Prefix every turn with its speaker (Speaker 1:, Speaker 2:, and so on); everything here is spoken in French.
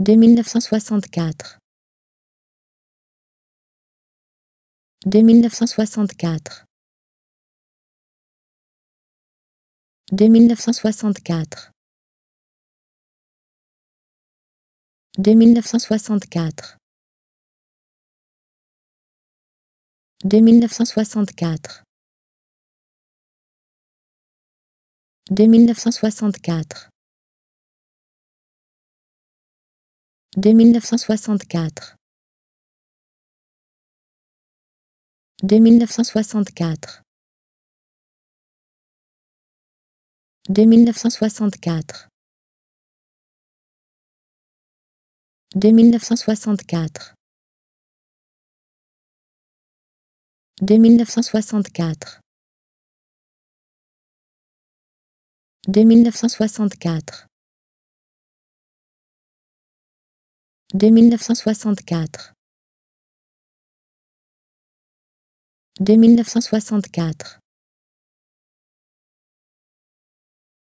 Speaker 1: de 1964 de 1964 de 1964 de 1964 de 1964 de 1964 de 1964 de 1964 de 1964 Deux mille neuf cent soixante-quatre. Deux mille neuf cent soixante-quatre.